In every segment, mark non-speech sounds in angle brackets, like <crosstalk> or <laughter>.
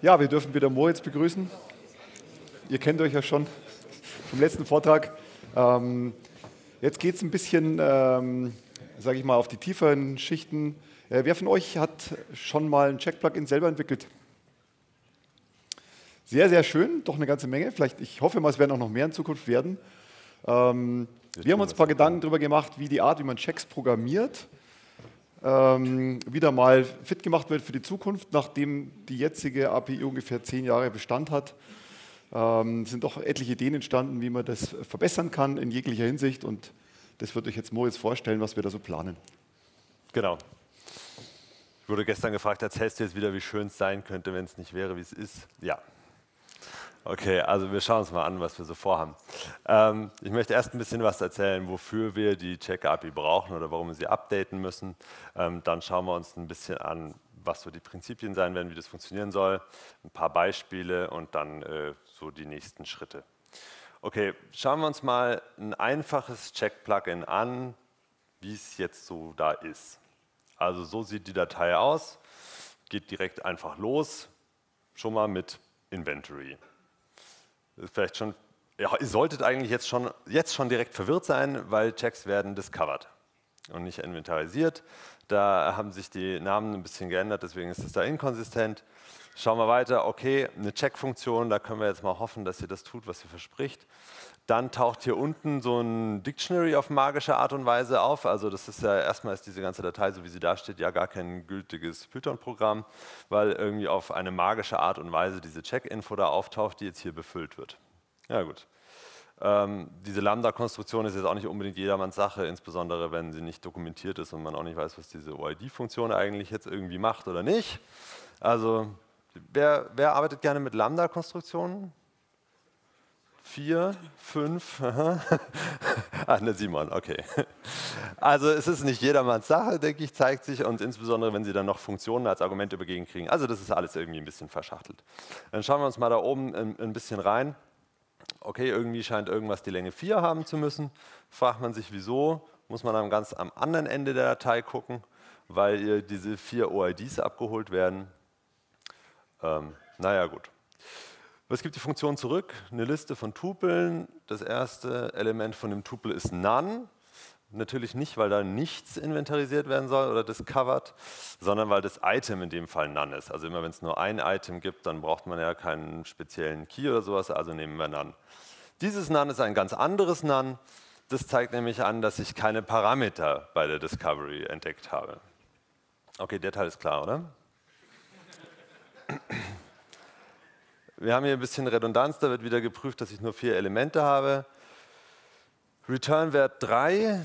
Ja, wir dürfen wieder Moritz begrüßen. Ihr kennt euch ja schon vom letzten Vortrag. Ähm, jetzt geht es ein bisschen, ähm, sage ich mal, auf die tieferen Schichten. Äh, wer von euch hat schon mal ein Check-Plugin selber entwickelt? Sehr, sehr schön, doch eine ganze Menge. Vielleicht, ich hoffe mal, es werden auch noch mehr in Zukunft werden. Ähm, wir haben uns ein paar Gedanken darüber gemacht, wie die Art, wie man Checks programmiert, ähm, wieder mal fit gemacht wird für die Zukunft, nachdem die jetzige API ungefähr zehn Jahre Bestand hat. Ähm, sind doch etliche Ideen entstanden, wie man das verbessern kann in jeglicher Hinsicht und das wird euch jetzt Moritz vorstellen, was wir da so planen. Genau. Ich wurde gestern gefragt, erzählst du jetzt wieder, wie schön es sein könnte, wenn es nicht wäre, wie es ist? Ja, Okay, also wir schauen uns mal an, was wir so vorhaben. Ähm, ich möchte erst ein bisschen was erzählen, wofür wir die Check-API brauchen oder warum wir sie updaten müssen. Ähm, dann schauen wir uns ein bisschen an, was so die Prinzipien sein werden, wie das funktionieren soll, ein paar Beispiele und dann äh, so die nächsten Schritte. Okay, schauen wir uns mal ein einfaches Check-Plugin an, wie es jetzt so da ist. Also so sieht die Datei aus, geht direkt einfach los, schon mal mit Inventory vielleicht schon, ja, ihr solltet eigentlich jetzt schon, jetzt schon direkt verwirrt sein, weil Checks werden discovered und nicht inventarisiert. Da haben sich die Namen ein bisschen geändert, deswegen ist es da inkonsistent. Schauen wir weiter, okay, eine Check-Funktion, da können wir jetzt mal hoffen, dass sie das tut, was sie verspricht. Dann taucht hier unten so ein Dictionary auf magische Art und Weise auf. Also das ist ja erstmal ist diese ganze Datei, so wie sie da steht, ja gar kein gültiges Python-Programm, weil irgendwie auf eine magische Art und Weise diese Check-Info da auftaucht, die jetzt hier befüllt wird. Ja gut. Ähm, diese Lambda-Konstruktion ist jetzt auch nicht unbedingt jedermanns Sache, insbesondere wenn sie nicht dokumentiert ist und man auch nicht weiß, was diese OID-Funktion eigentlich jetzt irgendwie macht oder nicht. Also wer, wer arbeitet gerne mit Lambda-Konstruktionen? vier, fünf, <laughs> ah, ne Simon, okay. Also es ist nicht jedermanns Sache, denke ich, zeigt sich und insbesondere, wenn Sie dann noch Funktionen als Argumente übergegen kriegen. Also das ist alles irgendwie ein bisschen verschachtelt. Dann schauen wir uns mal da oben ein, ein bisschen rein. Okay, irgendwie scheint irgendwas die Länge 4 haben zu müssen. Fragt man sich, wieso, muss man dann ganz am anderen Ende der Datei gucken, weil diese vier OIDs abgeholt werden. Ähm, naja, gut. Was gibt die Funktion zurück? Eine Liste von Tupeln. Das erste Element von dem Tupel ist None. Natürlich nicht, weil da nichts inventarisiert werden soll oder discovered, sondern weil das Item in dem Fall None ist. Also immer wenn es nur ein Item gibt, dann braucht man ja keinen speziellen Key oder sowas, also nehmen wir None. Dieses None ist ein ganz anderes None. Das zeigt nämlich an, dass ich keine Parameter bei der Discovery entdeckt habe. Okay, der Teil ist klar, oder? Wir haben hier ein bisschen Redundanz, da wird wieder geprüft, dass ich nur vier Elemente habe. Return-Wert 3,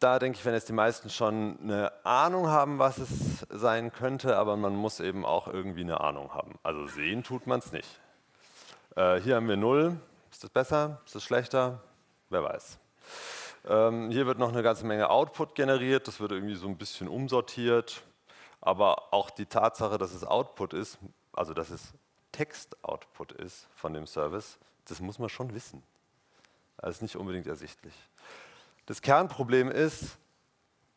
da denke ich, wenn jetzt die meisten schon eine Ahnung haben, was es sein könnte, aber man muss eben auch irgendwie eine Ahnung haben. Also sehen tut man es nicht. Äh, hier haben wir 0. Ist das besser? Ist das schlechter? Wer weiß. Ähm, hier wird noch eine ganze Menge Output generiert. Das wird irgendwie so ein bisschen umsortiert. Aber auch die Tatsache, dass es Output ist, also dass es Text-Output ist von dem Service, das muss man schon wissen. Das ist nicht unbedingt ersichtlich. Das Kernproblem ist,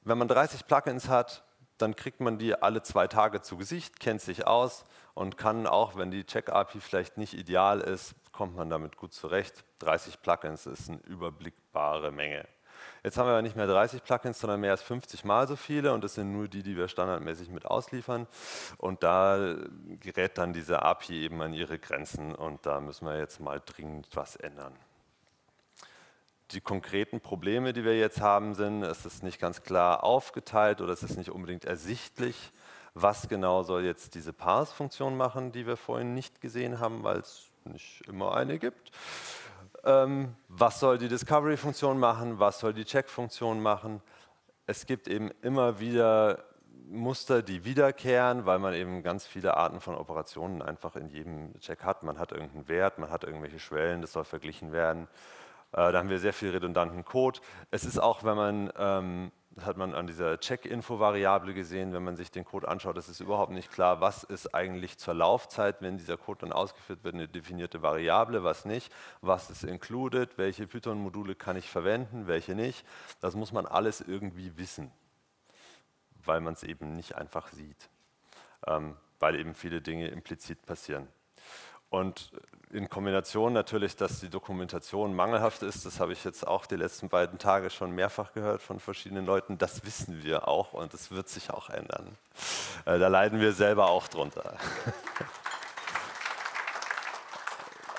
wenn man 30 Plugins hat, dann kriegt man die alle zwei Tage zu Gesicht, kennt sich aus und kann auch, wenn die Check-API vielleicht nicht ideal ist, kommt man damit gut zurecht. 30 Plugins ist eine überblickbare Menge. Jetzt haben wir nicht mehr 30 Plugins, sondern mehr als 50 Mal so viele und das sind nur die, die wir standardmäßig mit ausliefern. Und da gerät dann diese API eben an ihre Grenzen und da müssen wir jetzt mal dringend was ändern. Die konkreten Probleme, die wir jetzt haben, sind, es ist nicht ganz klar aufgeteilt oder es ist nicht unbedingt ersichtlich, was genau soll jetzt diese Parse-Funktion machen, die wir vorhin nicht gesehen haben, weil es nicht immer eine gibt ähm, was soll die Discovery-Funktion machen, was soll die Check-Funktion machen. Es gibt eben immer wieder Muster, die wiederkehren, weil man eben ganz viele Arten von Operationen einfach in jedem Check hat. Man hat irgendeinen Wert, man hat irgendwelche Schwellen, das soll verglichen werden. Äh, da haben wir sehr viel redundanten Code. Es ist auch, wenn man ähm, hat man an dieser Check-Info-Variable gesehen, wenn man sich den Code anschaut, das ist überhaupt nicht klar, was ist eigentlich zur Laufzeit, wenn dieser Code dann ausgeführt wird, eine definierte Variable, was nicht, was ist included, welche Python-Module kann ich verwenden, welche nicht. Das muss man alles irgendwie wissen, weil man es eben nicht einfach sieht. ähm, weil eben viele Dinge implizit passieren. Und in Kombination natürlich, dass die Dokumentation mangelhaft ist, das habe ich jetzt auch die letzten beiden Tage schon mehrfach gehört von verschiedenen Leuten, das wissen wir auch und das wird sich auch ändern. Äh, da leiden wir selber auch drunter. <laughs>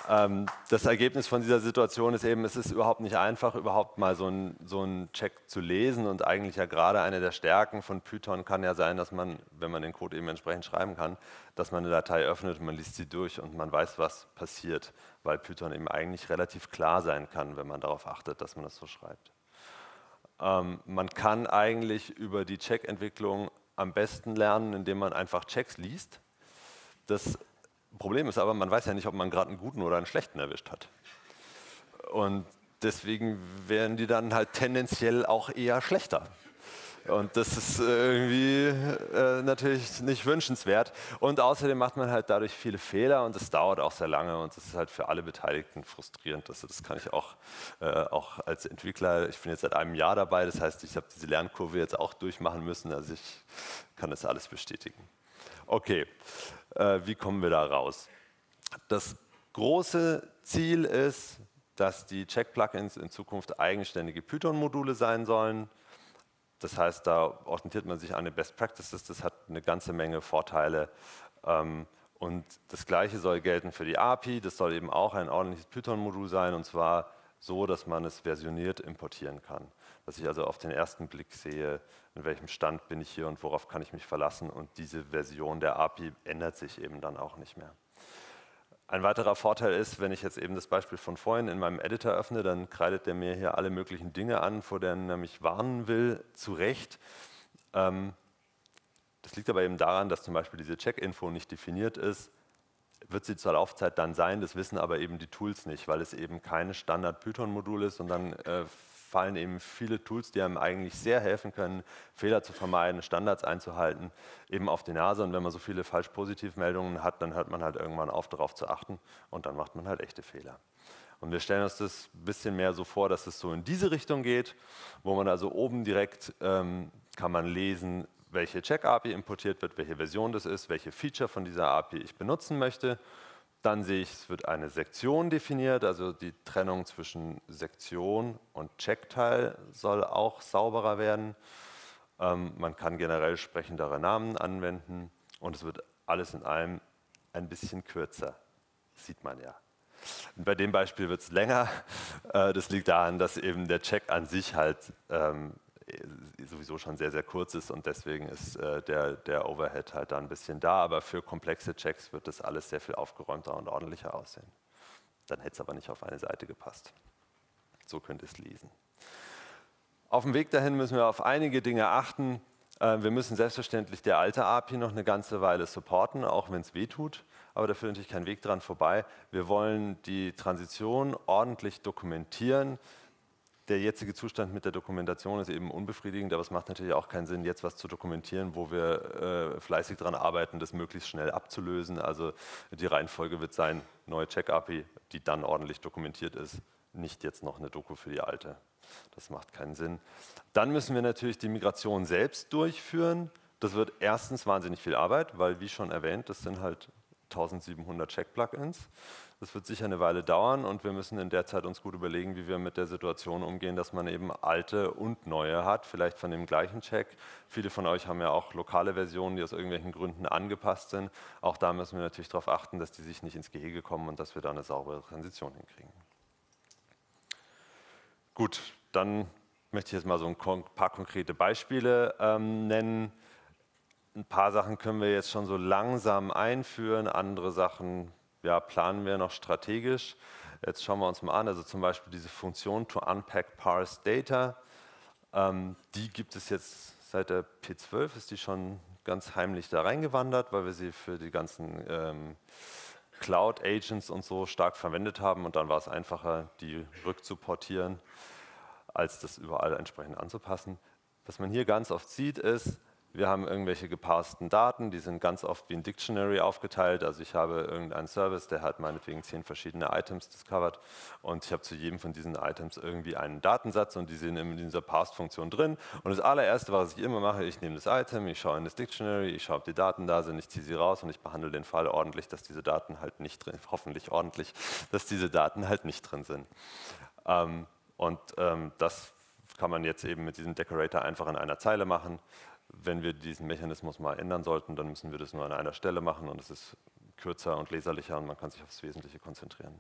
Ähm, das Ergebnis von dieser Situation ist eben, es ist überhaupt nicht einfach, überhaupt mal so einen so Check zu lesen. Und eigentlich ja gerade eine der Stärken von Python kann ja sein, dass man, wenn man den Code eben entsprechend schreiben kann, dass man eine Datei öffnet, man liest sie durch und man weiß, was passiert, weil Python eben eigentlich relativ klar sein kann, wenn man darauf achtet, dass man das so schreibt. Ähm, man kann eigentlich über die Check-Entwicklung am besten lernen, indem man einfach Checks liest. Das Problem ist aber, man weiß ja nicht, ob man gerade einen guten oder einen schlechten erwischt hat. Und deswegen werden die dann halt tendenziell auch eher schlechter. Und das ist irgendwie äh, natürlich nicht wünschenswert. Und außerdem macht man halt dadurch viele Fehler und es dauert auch sehr lange und das ist halt für alle Beteiligten frustrierend. Also das kann ich auch, äh, auch als Entwickler, ich bin jetzt seit einem Jahr dabei, das heißt, ich habe diese Lernkurve jetzt auch durchmachen müssen, also ich kann das alles bestätigen. Okay, äh, wie kommen wir da raus? Das große Ziel ist, dass die Check-Plugins in Zukunft eigenständige Python-Module sein sollen. Das heißt, da orientiert man sich an den Best Practices. Das hat eine ganze Menge Vorteile. Ähm, und das Gleiche soll gelten für die API. Das soll eben auch ein ordentliches Python-Modul sein, und zwar so, dass man es versioniert importieren kann. Dass ich also auf den ersten Blick sehe, in welchem Stand bin ich hier und worauf kann ich mich verlassen. Und diese Version der API ändert sich eben dann auch nicht mehr. Ein weiterer Vorteil ist, wenn ich jetzt eben das Beispiel von vorhin in meinem Editor öffne, dann kreidet der mir hier alle möglichen Dinge an, vor denen er mich warnen will, zu Recht. Ähm, das liegt aber eben daran, dass zum Beispiel diese Check-Info nicht definiert ist. Wird sie zur Laufzeit dann sein, das wissen aber eben die Tools nicht, weil es eben kein Standard-Python-Modul ist und dann äh, fallen eben viele Tools, die einem eigentlich sehr helfen können, Fehler zu vermeiden, Standards einzuhalten, eben auf die Nase. Und wenn man so viele Falsch-Positiv-Meldungen hat, dann hört man halt irgendwann auf, darauf zu achten und dann macht man halt echte Fehler. Und wir stellen uns das ein bisschen mehr so vor, dass es so in diese Richtung geht, wo man also oben direkt ähm, kann man lesen, welche Check-API importiert wird, welche Version das ist, welche Feature von dieser API ich benutzen möchte. Dann sehe ich, es wird eine Sektion definiert, also die Trennung zwischen Sektion und Checkteil soll auch sauberer werden. Ähm, man kann generell sprechendere Namen anwenden und es wird alles in allem ein bisschen kürzer, sieht man ja. Und bei dem Beispiel wird es länger. Äh, das liegt daran, dass eben der Check an sich halt ähm, sowieso schon sehr, sehr kurz ist und deswegen ist äh, der, der Overhead halt da ein bisschen da. Aber für komplexe Checks wird das alles sehr viel aufgeräumter und ordentlicher aussehen. Dann hätte es aber nicht auf eine Seite gepasst. So könnt ihr es lesen. Auf dem Weg dahin müssen wir auf einige Dinge achten. Äh, wir müssen selbstverständlich der alte API noch eine ganze Weile supporten, auch wenn es weh tut. Aber dafür natürlich kein Weg dran vorbei. Wir wollen die Transition ordentlich dokumentieren der jetzige Zustand mit der Dokumentation ist eben unbefriedigend, aber es macht natürlich auch keinen Sinn, jetzt was zu dokumentieren, wo wir äh, fleißig daran arbeiten, das möglichst schnell abzulösen. Also die Reihenfolge wird sein, neue Check-API, die dann ordentlich dokumentiert ist, nicht jetzt noch eine Doku für die alte. Das macht keinen Sinn. Dann müssen wir natürlich die Migration selbst durchführen. Das wird erstens wahnsinnig viel Arbeit, weil wie schon erwähnt, das sind halt 1700 Check-Plugins. Das wird sicher eine Weile dauern und wir müssen in der Zeit uns gut überlegen, wie wir mit der Situation umgehen, dass man eben alte und neue hat, vielleicht von dem gleichen Check. Viele von euch haben ja auch lokale Versionen, die aus irgendwelchen Gründen angepasst sind. Auch da müssen wir natürlich darauf achten, dass die sich nicht ins Gehege kommen und dass wir da eine saubere Transition hinkriegen. Gut, dann möchte ich jetzt mal so ein paar konkrete Beispiele ähm, nennen. Ein paar Sachen können wir jetzt schon so langsam einführen, andere Sachen ja, planen wir noch strategisch. Jetzt schauen wir uns mal an, also zum Beispiel diese Funktion to unpack parse data, ähm, die gibt es jetzt seit der P12, ist die schon ganz heimlich da reingewandert, weil wir sie für die ganzen ähm, Cloud Agents und so stark verwendet haben und dann war es einfacher, die rückzuportieren, als das überall entsprechend anzupassen. Was man hier ganz oft sieht, ist, wir haben irgendwelche geparsten Daten, die sind ganz oft wie ein Dictionary aufgeteilt. Also ich habe irgendeinen Service, der hat meinetwegen zehn verschiedene Items discovered und ich habe zu jedem von diesen Items irgendwie einen Datensatz und die sind in dieser Parse-Funktion drin. Und das allererste, was ich immer mache, ich nehme das Item, ich schaue in das Dictionary, ich schaue, ob die Daten da sind, ich ziehe sie raus und ich behandle den Fall ordentlich, dass diese Daten halt nicht drin, <laughs> hoffentlich ordentlich, dass diese Daten halt nicht drin sind. Ähm, und ähm, das kann man jetzt eben mit diesem Decorator einfach in einer Zeile machen. Wenn wir diesen Mechanismus mal ändern sollten, dann müssen wir das nur an einer Stelle machen und es ist kürzer und leserlicher und man kann sich aufs Wesentliche konzentrieren.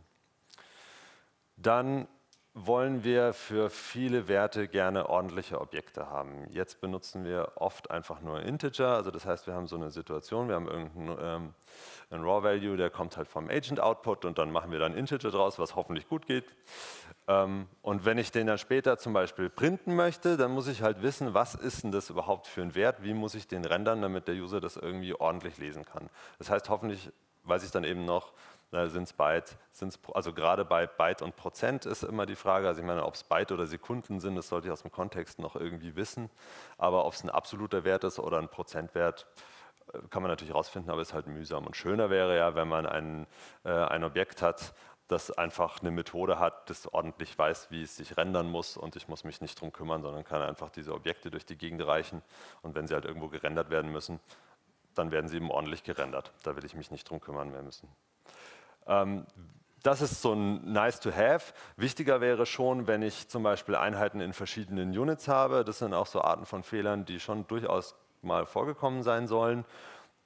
Dann wollen wir für viele Werte gerne ordentliche Objekte haben. Jetzt benutzen wir oft einfach nur Integer, also das heißt, wir haben so eine Situation, wir haben irgendeinen ähm, Raw-Value, der kommt halt vom Agent-Output und dann machen wir dann Integer draus, was hoffentlich gut geht. Ähm, und wenn ich den dann später zum Beispiel printen möchte, dann muss ich halt wissen, was ist denn das überhaupt für ein Wert, wie muss ich den rendern, damit der User das irgendwie ordentlich lesen kann. Das heißt, hoffentlich weiß ich dann eben noch, sind es Byte, sind's, also gerade bei Byte und Prozent ist immer die Frage, also ich meine, ob es Byte oder Sekunden sind, das sollte ich aus dem Kontext noch irgendwie wissen, aber ob es ein absoluter Wert ist oder ein Prozentwert, äh, kann man natürlich rausfinden, aber ist halt mühsam. Und schöner wäre ja, wenn man ein, äh, ein Objekt hat, das einfach eine Methode hat, das ordentlich weiß, wie es sich rendern muss und ich muss mich nicht drum kümmern, sondern kann einfach diese Objekte durch die Gegend reichen und wenn sie halt irgendwo gerendert werden müssen, dann werden sie eben ordentlich gerendert. Da will ich mich nicht drum kümmern mehr müssen. Ähm, das ist so ein nice to have. Wichtiger wäre schon, wenn ich zum Beispiel Einheiten in verschiedenen Units habe. Das sind auch so Arten von Fehlern, die schon durchaus mal vorgekommen sein sollen,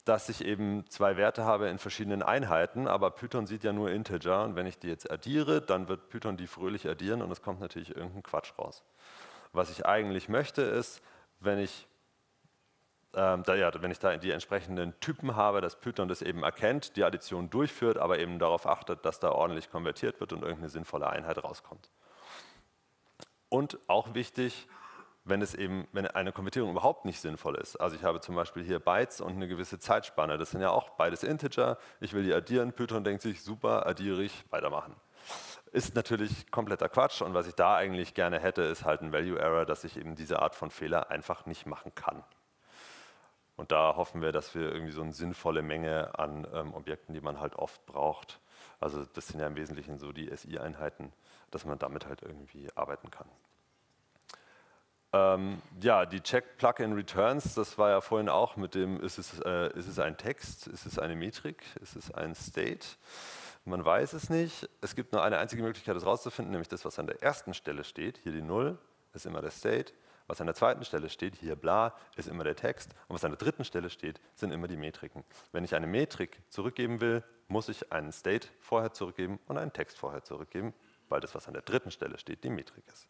dass ich eben zwei Werte habe in verschiedenen Einheiten, aber Python sieht ja nur Integer und wenn ich die jetzt addiere, dann wird Python die fröhlich addieren und es kommt natürlich irgendein Quatsch raus. Was ich eigentlich möchte ist, wenn ich ähm, da, ja, wenn ich da die entsprechenden Typen habe, dass Python das eben erkennt, die Addition durchführt, aber eben darauf achtet, dass da ordentlich konvertiert wird und irgendeine sinnvolle Einheit rauskommt. Und auch wichtig, wenn es eben, wenn eine Konvertierung überhaupt nicht sinnvoll ist. Also ich habe zum Beispiel hier Bytes und eine gewisse Zeitspanne. Das sind ja auch beides Integer. Ich will die addieren. Python denkt sich, super, addiere ich, weitermachen. Ist natürlich kompletter Quatsch und was ich da eigentlich gerne hätte, ist halt ein Value Error, dass ich eben diese Art von Fehler einfach nicht machen kann. Und da hoffen wir, dass wir irgendwie so eine sinnvolle Menge an ähm, Objekten, die man halt oft braucht, also das sind ja im Wesentlichen so die SI-Einheiten, dass man damit halt irgendwie arbeiten kann. Ähm, ja, die Check Plugin Returns, das war ja vorhin auch mit dem, ist es, äh, ist es ein Text, ist es eine Metrik, ist es ein State? Man weiß es nicht. Es gibt nur eine einzige Möglichkeit, das rauszufinden, nämlich das, was an der ersten Stelle steht. Hier die 0 ist immer der State. Was an der zweiten Stelle steht, hier bla, ist immer der Text. Und was an der dritten Stelle steht, sind immer die Metriken. Wenn ich eine Metrik zurückgeben will, muss ich einen State vorher zurückgeben und einen Text vorher zurückgeben, weil das, was an der dritten Stelle steht, die Metrik ist.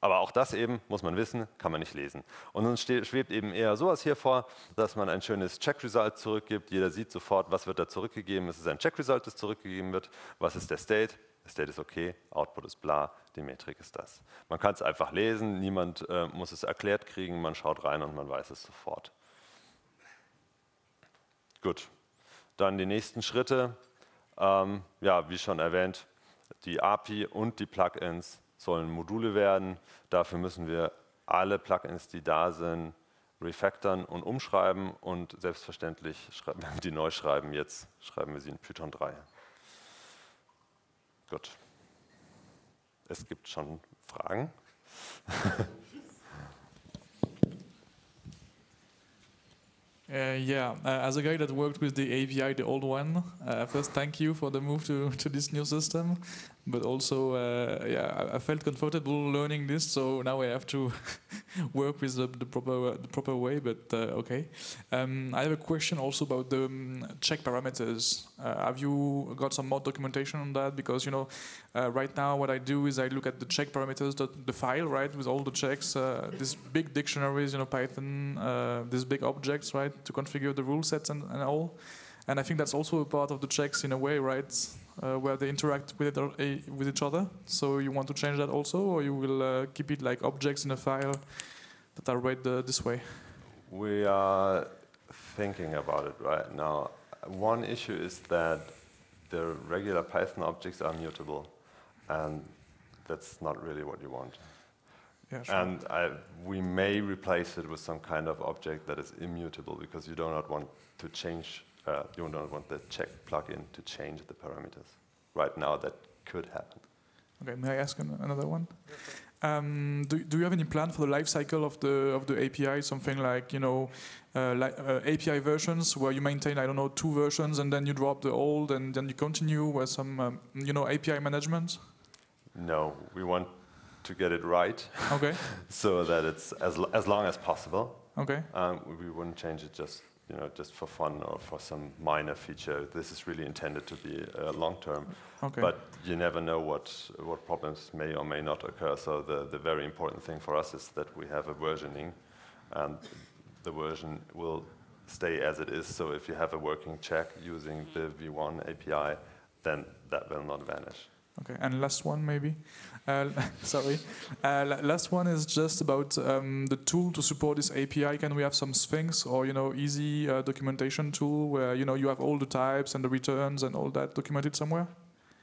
Aber auch das eben, muss man wissen, kann man nicht lesen. Und nun schwebt eben eher sowas hier vor, dass man ein schönes Check-Result zurückgibt. Jeder sieht sofort, was wird da zurückgegeben. Es ist ein Check-Result, das zurückgegeben wird. Was ist der State? State ist okay, Output ist bla, die Metrik ist das. Man kann es einfach lesen, niemand äh, muss es erklärt kriegen, man schaut rein und man weiß es sofort. Gut, dann die nächsten Schritte. Ähm, ja, wie schon erwähnt, die API und die Plugins sollen Module werden. Dafür müssen wir alle Plugins, die da sind, refactoren und umschreiben und selbstverständlich, wenn wir <laughs> die neu schreiben, jetzt schreiben wir sie in Python 3. Gut. Es gibt schon Fragen. <laughs> Uh, yeah, uh, as a guy that worked with the API, the old one, uh, first thank you for the move to, to this new system. But also, uh, yeah, I, felt comfortable learning this, so now I have to <laughs> work with the, the, proper the proper way. But uh, okay, um, I have a question also about the um, check parameters. Uh, have you got some more documentation on that? Because you know, right now what I do is I look at the check parameters, the, the file, right, with all the checks, these big dictionaries, you know, Python, these big objects, right to configure the rule sets and, and all. And I think that's also a part of the checks in a way, right? Uh, where they interact with, it, with each other. So you want to change that also, or you will uh, keep it like objects in a file that are read uh, this way? We are thinking about it right now. One issue is that the regular Python objects are mutable, and that's not really what you want. Yeah, sure. And I, we may replace it with some kind of object that is immutable because you do not want to change, uh, you don't want the check plugin to change the parameters. Right now, that could happen. Okay, may I ask an, another one? Um, do, do you have any plan for the life cycle of the of the API? Something like you know, uh, li uh, API versions where you maintain I don't know two versions and then you drop the old and then you continue with some um, you know API management. No, we want to get it right Okay, <laughs> so that it's as, l- as long as possible. okay, Um, we wouldn't change it just, you know, just for fun or for some minor feature. This is really intended to be uh, long term. okay. But you never know what, what problems may or may not occur. So the, the very important thing for us is that we have a versioning and the version will stay as it is. So if you have a working check using the V1 API, then that will not vanish. Okay, and last one maybe. Uh, <laughs> sorry. Uh, last one is just about um, the tool to support this API. Can we have some Sphinx or you know easy uh, documentation tool where you know you have all the types and the returns and all that documented somewhere?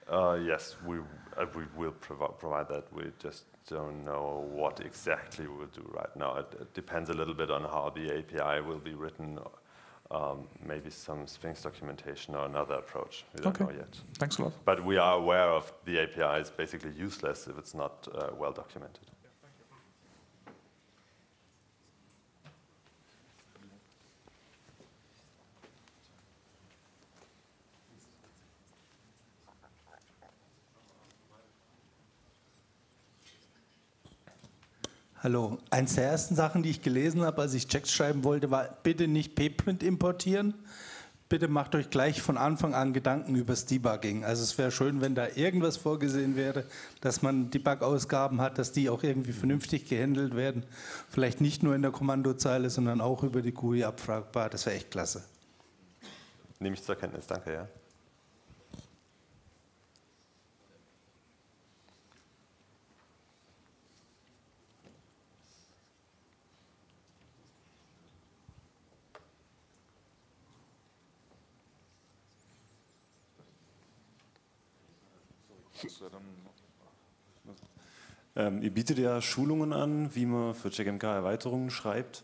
Uh, yes, we, uh, we will provi- provide that. We just don't know what exactly we'll do right now. It, it depends a little bit on how the API will be written, um, maybe some Sphinx documentation or another approach. We don't Okay. know yet. Thanks a lot. But we are aware of the API is basically useless if it's not uh, well documented. Hallo. Eins der ersten Sachen, die ich gelesen habe, als ich Checks schreiben wollte, war bitte nicht pprint importieren. Bitte macht euch gleich von Anfang an Gedanken über das Debugging. Also es wäre schön, wenn da irgendwas vorgesehen wäre, dass man Debug-Ausgaben hat, dass die auch irgendwie vernünftig gehandelt werden. Vielleicht nicht nur in der Kommandozeile, sondern auch über die GUI abfragbar. Das wäre echt klasse. Nehme ich zur Kenntnis, danke, ja. Ähm, ihr bietet ja Schulungen an, wie man für CheckMK Erweiterungen schreibt.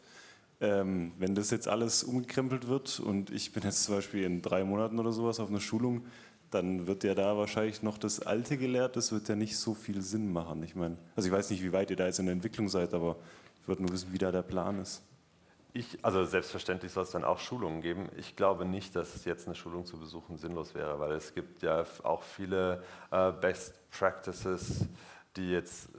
Ähm, wenn das jetzt alles umgekrempelt wird und ich bin jetzt zum Beispiel in drei Monaten oder sowas auf einer Schulung, dann wird ja da wahrscheinlich noch das Alte gelehrt. Das wird ja nicht so viel Sinn machen. Ich meine, also ich weiß nicht, wie weit ihr da jetzt in der Entwicklung seid, aber ich würde nur wissen, wie da der Plan ist. Ich, also selbstverständlich soll es dann auch Schulungen geben. Ich glaube nicht, dass jetzt eine Schulung zu besuchen sinnlos wäre, weil es gibt ja auch viele äh, Best Practices, die jetzt,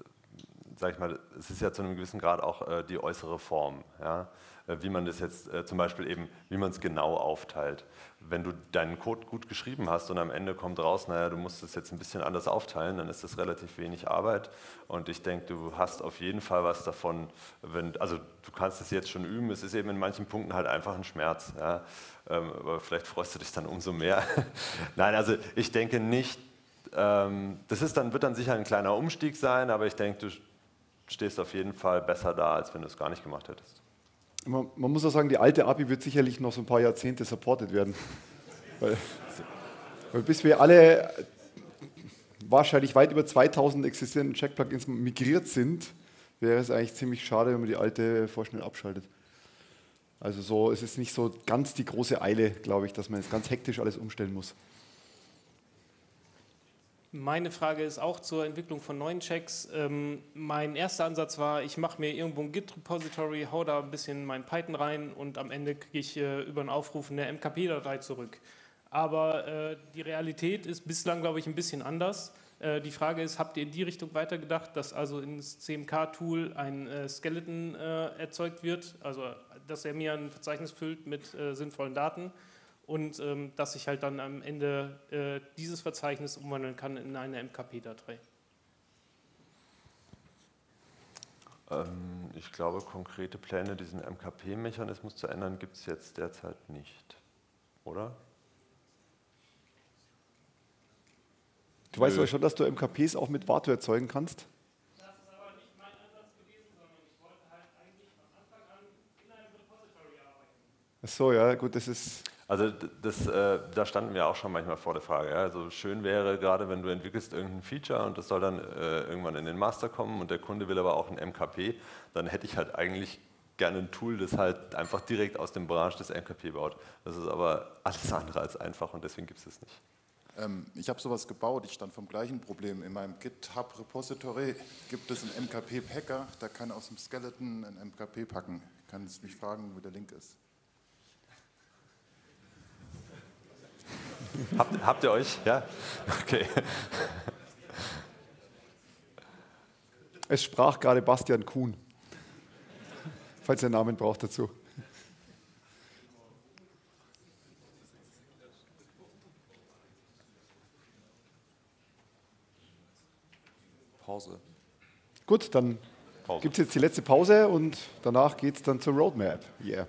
sag ich mal, es ist ja zu einem gewissen Grad auch äh, die äußere Form, ja? Äh, wie man das jetzt äh, zum Beispiel eben, wie man es genau aufteilt. Wenn du deinen Code gut geschrieben hast und am Ende kommt raus, naja, du musst es jetzt ein bisschen anders aufteilen, dann ist das relativ wenig Arbeit. Und ich denke, du hast auf jeden Fall was davon, wenn, also du kannst es jetzt schon üben, es ist eben in manchen Punkten halt einfach ein Schmerz. Ja? Ähm, aber vielleicht freust du dich dann umso mehr. <laughs> Nein, also ich denke nicht, das ist dann, wird dann sicher ein kleiner Umstieg sein, aber ich denke, du stehst auf jeden Fall besser da, als wenn du es gar nicht gemacht hättest. Man, man muss auch sagen, die alte API wird sicherlich noch so ein paar Jahrzehnte supported werden. <laughs> weil, weil bis wir alle wahrscheinlich weit über 2000 existierenden Check-Plugins migriert sind, wäre es eigentlich ziemlich schade, wenn man die alte vorschnell abschaltet. Also so, es ist nicht so ganz die große Eile, glaube ich, dass man jetzt ganz hektisch alles umstellen muss. Meine Frage ist auch zur Entwicklung von neuen Checks. Ähm, mein erster Ansatz war, ich mache mir irgendwo ein Git-Repository, hau da ein bisschen mein Python rein und am Ende kriege ich äh, über einen Aufruf eine MKP-Datei zurück. Aber äh, die Realität ist bislang, glaube ich, ein bisschen anders. Äh, die Frage ist, habt ihr in die Richtung weitergedacht, dass also ins CMK-Tool ein äh, Skeleton äh, erzeugt wird, also dass er mir ein Verzeichnis füllt mit äh, sinnvollen Daten? Und ähm, dass ich halt dann am Ende äh, dieses Verzeichnis umwandeln kann in eine MKP-Datei. Ähm, ich glaube, konkrete Pläne, diesen MKP-Mechanismus zu ändern, gibt es jetzt derzeit nicht. Oder? Du weißt aber schon, dass du MKPs auch mit Vato erzeugen kannst? Das ist aber nicht mein Ansatz gewesen, sondern ich wollte halt eigentlich von Anfang an in einem Repository arbeiten. Ach so, ja, gut, das ist. Also das, äh, da standen wir auch schon manchmal vor der Frage. Ja? Also schön wäre gerade, wenn du entwickelst irgendein Feature und das soll dann äh, irgendwann in den Master kommen und der Kunde will aber auch ein MKP, dann hätte ich halt eigentlich gerne ein Tool, das halt einfach direkt aus dem Branche des MKP baut. Das ist aber alles andere als einfach und deswegen gibt es das nicht. Ähm, ich habe sowas gebaut, ich stand vom gleichen Problem. In meinem GitHub-Repository gibt es einen MKP-Packer, der kann aus dem Skeleton ein MKP packen. Kannst mich fragen, wo der Link ist. Habt, habt ihr euch? Ja? Okay. Es sprach gerade Bastian Kuhn, falls ihr einen Namen braucht dazu. Pause. Gut, dann gibt es jetzt die letzte Pause und danach geht es dann zur Roadmap. Yeah.